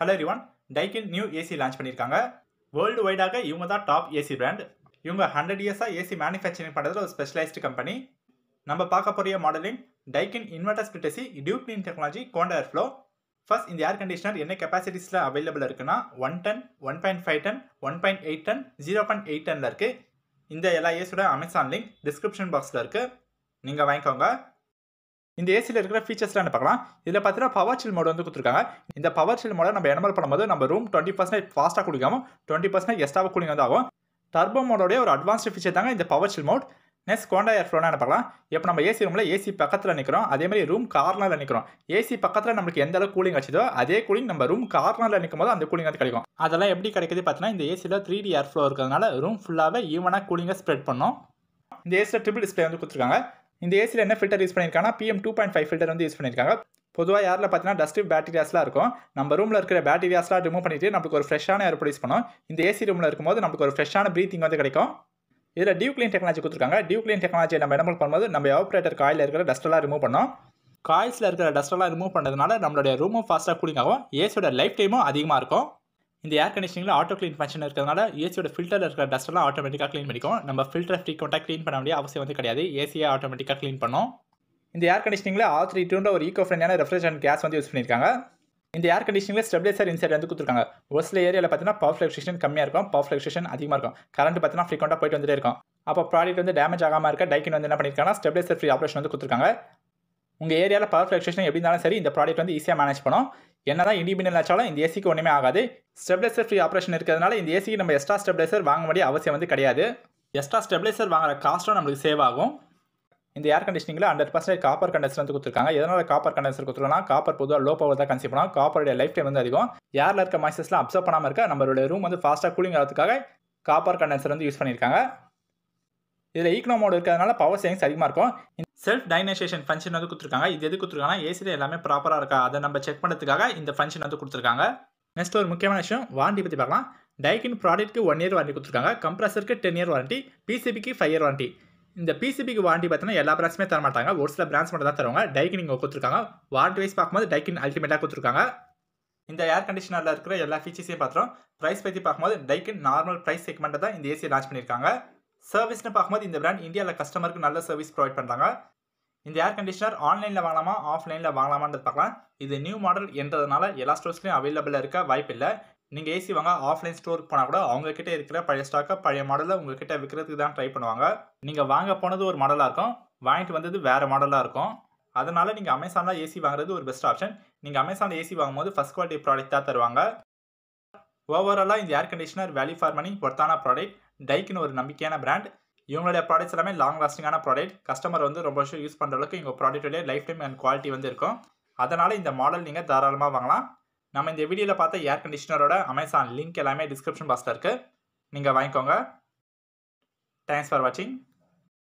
Hello everyone Daikin new AC launch பண்ணியிருக்காங்க. World வைடாக இவங்க தான் டாப் ஏசி பிராண்ட் இவங்க ஹண்ட்ரட் இயர்ஸாக ஏசி மேனுஃபேக்சரிங் பண்ணுறதுல ஒரு ஸ்பெஷலைஸ்டு கம்பெனி நம்ம பார்க்க போகிற modelling Daikin inverter split AC dew dew clean technology Coanda flow first இந்த ஏர் கண்டிஷனர் என்ன கெப்பாசிட்டிஸில் அவைலபிள் இருக்குன்னா one ton one point five ton one point eight ton zero point eight டனில் இருக்குது இந்த எல்லா ஏசியோட அமேசான் லிங்க் டிஸ்கிரிப்ஷன் பாக்ஸில் இருக்குது நீங்கள் வாங்கிக்கோங்க. இந்த ஏசியில் இருக்கிற ஃபீச்சர்ஸ்லாம் பார்க்கலாம்? இதில் பார்த்தீங்கன்னா பவர் சில் மோட் வந்து கொடுத்துருக்காங்க. இந்த பவர் சில் மோட நம்ம எனமல் பண்ணும்போது நம்ம ரூம் டுவெண்ட்டி பர்சன்டேஜ் ஃபாஸ்ட்டாக குடிக்காமல் டுவெண்ட்டி பர்சன்டேஜ் எக்ஸ்ட்ராவாக கூலிங் வந்து ஆகும். டர்போ மோடோடைய ஒரு அட்வான்ஸ்டு ஃபீச்சர் தாங்க இந்த power chill mode next Coanda air ஃப்ளோனா என்ன பார்க்கலாம்? இப்போ நம்ம ஏசி ரூமில் ஏசி பக்கத்தில் நிற்கிறோம் அதே மாதிரி ரூம் கார்னரில் நிற்கிறோம் ஏசி பக்கத்தில் நம்மளுக்கு எந்த அளவுக்கு கூலிங் வச்சதோ அதே கூலிங் நம்ம ரூம் கார்னரில் நிற்கும் போது அந்த கூலிங் வந்து கிடைக்கும். அதெல்லாம் எப்படி கிடைக்குது பார்த்தீங்கன்னா இந்த ஏசியில் த்ரீ டி ஏர் ஃப்ளோ இருக்கிறதுனால ரூம் ஃபுல்லாகவே ஈவனாக கூலிங்காக ஸ்ப்ரெட் பண்ணோம். இந்த ஏசியில் ட்ரிபிள் டிஸ்பிளே வந்து கொடுத்துருக்காங்க. இந்த ஏசியில் என்ன ஃபில்டர் யூஸ் பண்ணியிருக்காங்கன்னா PM two point five filter வந்து யூஸ் பண்ணியிருக்காங்க. பொதுவாக யாரில் பார்த்தீங்கன்னா டஸ்ட் பேக்டீரியாஸ்லாம் இருக்கும். நம்ம ரூமில் இருக்கிற பேக்டீரியாஸ்லாம் ரிமூவ் பண்ணிட்டு நம்மளுக்கு ஒரு ஃப்ரெஷ்ஷான ஏர் ப்ரொடியூஸ் பண்ணும். இந்த ஏசி ரூமில் இருக்கும்போது நமக்கு ஒரு ஃப்ரெஷ்ஷான ப்ரீத்திங் வந்து கிடைக்கும். இதில் டியூ க்ளீன் டெக்னாலஜி கொடுத்துருக்காங்க. டியூ க்ளீன் டெக்னாலஜி நம்ம என்ன பண்ணும்போது நம்ம ஆப்ரேட்டர் காயில் இருக்கிற டஸ்ட்டெல்லாம் ரிமூவ் பண்ணோம். காயில்ஸில் இருக்கிற டஸ்ட்டெல்லாம் ரிமூவ் பண்ணதுனால நம்மளுடைய ரூமும் ஃபாஸ்ட்டாக கூலிங் ஆகும். ஏசியோட லைஃப் டைமும் அதிகமாக இருக்கும். இந்த ஏர் கண்டிஷனில் ஆட்டோ க்ளீன் ஃபங்க்ஷன் இருக்கிறதுனால ஏசியோட ஃபில்டரில் இருக்கிற டஸ்ட்டெல்லாம் ஆட்டோமேட்டிக்காக க்ளீன் பண்ணிக்கும். நம்ம ஃபில்டரை ஃப்ரீக்வெண்ட்டாக க்ளீன் பண்ண வேண்டிய அவசியம் வந்து கிடையாது. ஏசியை ஆட்டோமேட்டிக்காக க்ளீன் பண்ணும். இந்த ஏர் கண்டிஷனிங்கில் ஆர் த்ரீ டூன்ற ஒரு ஈகோ ஃப்ரெண்டான ரெஃப்ரிஜரண்ட் கேஸ் வந்து யூஸ் பண்ணியிருக்காங்க. இந்த ஏர் கண்டிஷனிங்கில் ஸ்டெபிலைசர் இன்சைட் வந்து கொடுத்துருக்காங்க. ஒரு சில ஏரியாவில் பார்த்தீங்கன்னா பவர் ஃப்ளக்ஷேஷன் கம்மியாக இருக்கும். பவர் ஃப்ளக்ஷேஷன் அதிகமாக இருக்கும். கரண்ட் பார்த்தீங்கன்னா ஃப்ரீக்வெண்ட்டாக போயிட்டு வந்துட்டே இருக்கும். அப்போ ப்ராடக்ட் வந்து டேமேஜ் ஆகாமல் இருக்க டைக்கின் வந்து என்ன பண்ணியிருக்காங்கன்னா ஸ்டெபிலைசர் ஃப்ரீ ஆப்ரேஷன் வந்து கொடுத்துருக்காங்க. உங்கள் ஏரியாவில் பவர் ஃப்ளக்ஷேஷன் எப்படி இருந்தாலும் சரி இந்த ப்ராடக்ட் வந்து ஈஸியாக மேனேஜ் பண்ணும். என்ன தான் இண்டிபெண்டன்ட் ஆச்சாலும் இந்த ஏசிக்கு ஒன்றுமே ஆகாது. ஸ்டெப்லைசர் ஃப்ரீ ஆப்ரேஷன் இருக்கிறதுனால இந்த ஏசிக்கு நம்ம எக்ஸ்ட்ரா ஸ்டெப்லைசர் வாங்க வேண்டிய அவசியம் வந்து கிடையாது. எக்ஸ்ட்ரா ஸ்டெப்லைசர் வாங்குற காஸ்ட்டும் நம்மளுக்கு சேவ் ஆகும். இந்த ஏர் கண்டிஷனிங்கில் ஹண்ட்ரட் பர்சன்டேஜ் காப்பர் கண்டென்சர் வந்து கொடுத்துருக்காங்க. எதனால் காப்பர் கண்டென்சர் கொடுத்துருக்கோம்னா காப்பர் பொதுவாக லோ பவர் தான் கன்சியூம் பண்ணலாம் காப்பருடைய லைஃப் டைம் வந்து அதிகம். ஏரில் இருக்க மாய்ச்சர்ஸ்லாம் அப்சர்வ் பண்ணாமல் இருக்க நம்மளுடைய ரூம் வந்து ஃபாஸ்ட்டாக கூலிங் ஆகிறதுக்காக காப்பர் கண்டென்சர் வந்து யூஸ் பண்ணியிருக்காங்க. இதில் ஈக்னோ மோட் இருக்கிறதுனால பவர் சேவிங்ஸ் அதிகமாக இருக்கும். செல்ஃப் டைனைசேஷன் ஃபங்க்ஷன் வந்து கொடுத்துருக்காங்க. இது எது கொடுத்துருக்காங்கன்னா ஏசியில் எல்லாமே ப்ராப்பராக இருக்கா? அதை நம்ம செக் பண்ணுறதுக்காக இந்த ஃபங்க்ஷன் வந்து கொடுத்துருக்காங்க. நெக்ஸ்ட் ஒரு முக்கியமான விஷயம் வாரண்டி பற்றி பார்க்கலாம். டைக்கின் ப்ராடக்ட்க்கு ஒன் இயர் வாரண்டி கொடுத்துருக்காங்க. கம்ப்ரஸருக்கு டென் இயர் வாரண்டி பிசிபிக்கு ஃபைவ் இயர் வாரண்டி இந்த பிசிபிக்கு வாரண்டி பார்த்தீங்கன்னா எல்லா பிரான்ச்சுமே தர மாட்டாங்க. ஒரு சில பிரான்ச் மட்டும் தான் தருவாங்க. டைக்கின் இங்கே கொடுத்துருக்காங்க. வாரண்டி வைஸ் பார்க்கும்போது டைக்கின் அல்டிமேட்டாக கொடுத்துருக்காங்க. இந்த ஏர் கண்டிஷனரில் இருக்கிற எல்லா ஃபீச்சர்ஸையும் பார்த்துறோம் ப்ரைஸ் பற்றி பார்க்கும்போது டைக்கின் நார்மல் ப்ரைஸ் செக்மெண்ட்டை தான் இந்த ஏசியை லான்ச் பண்ணியிருக்காங்க. சர்வீஸ்னு பார்க்கும்போது இந்த பிராண்ட் இந்தியாவில் கஸ்டமருக்கு நல்ல சர்வீஸ் ப்ரொவைட் பண்ணுறாங்க இந்த ஏர் கண்டிஷனர் ஆன்லைனில் வாங்கலாமா ஆஃப்லைனில் வாங்கலாமான்றது பார்க்கலாம். இது நியூ மாடல் என்றதுனால எல்லா ஸ்டோர்ஸ்லையும் அவைலபிளாக இருக்க வாய்ப்பு இல்லை. நீங்கள் ஏசி வாங்க ஆஃப்லைன் ஸ்டோருக்கு போனால் கூட அவங்கக்கிட்ட இருக்கிற பழைய ஸ்டாக்கை பழைய மாடலில் உங்ககிட்ட விற்கிறதுக்கு தான் ட்ரை பண்ணுவாங்க. நீங்கள் வாங்க போனது ஒரு மாடலாக இருக்கும் வாங்கிட்டு வந்தது வேறு மாடலாக இருக்கும். அதனால் நீங்கள் அமேசானில் ஏசி வாங்குறது ஒரு பெஸ்ட் ஆப்ஷன் நீங்கள் அமேசானில் ஏசி வாங்கும்போது ஃபஸ்ட் குவாலிட்டி ப்ராடக்ட் தான் தருவாங்க. ஓவராலாக இந்த air conditioner value for money ஒர்த்தான ப்ராடக்ட் டைக்குன்னு ஒரு நம்பிக்கையான பிராண்ட் இவங்களுடைய ப்ராடக்ட்ஸ் எல்லாமே லாங் லாஸ்டிங்கான ப்ராடக்ட் கஸ்டமர் வந்து ரொம்ப வருஷம் யூஸ் பண்ணுற அளவுக்கு இவங்க ப்ராடக்ட்டுடைய லைஃப் டைம் அண்ட் குவாலிட்டி வந்து இருக்கும். அதனால் இந்த மாடல் நீங்கள் தாராளமாக வாங்கலாம். நம்ம இந்த வீடியோவில் பார்த்த ஏர் கண்டிஷனரோட அமேசான் லிங்க் எல்லாமே டிஸ்கிரிப்ஷன் பாக்ஸில் இருக்குது நீங்கள் வாங்கிக்கோங்க. தேங்க்ஸ் ஃபார் வாட்சிங்